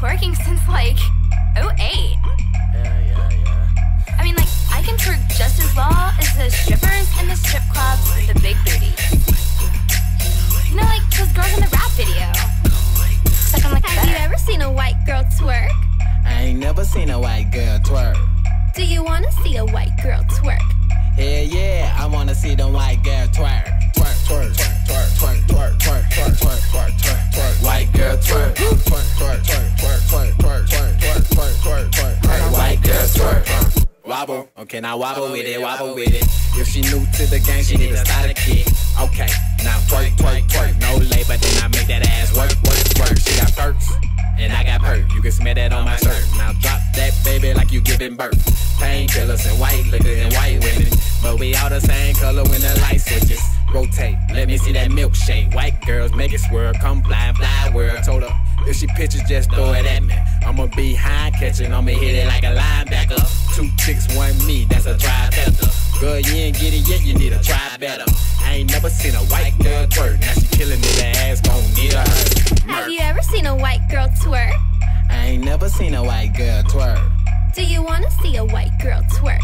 twerking since like 08. Yeah, yeah, yeah. I mean, like, I can twerk just as well as the strippers in the strip clubs with the big booty. You know, like those girls in the rap video. Except I'm like Have you ever seen a white girl twerk? I ain't never seen a white girl twerk. Do you want to see a white girl twerk? Wobble, okay, now wobble with it, wobble with it. If she new to the game, she need to start a kick. Okay, now twerk, twerk, twerk. No labor, then I make that ass work, work, work. She got perks, and I got perk. You can smell that on my shirt. Now drop that baby like you giving birth. Painkillers and white liquor and white women. But we all the same color when the light switches. Rotate, let me see that milkshake. White girls make it swirl, come fly, fly world. Told her, if she pitches, just throw it at me. I'ma be high catching, I'ma hit it like a linebacker. Two chicks, one me, that's a trifecta. Girl, you ain't get it yet, you need to try better. I ain't never seen a white girl twerk. Now she killing it, ass gon' need a hurt. Have you ever seen a white girl twerk? I ain't never seen a white girl twerk. Do you want to see a white girl twerk?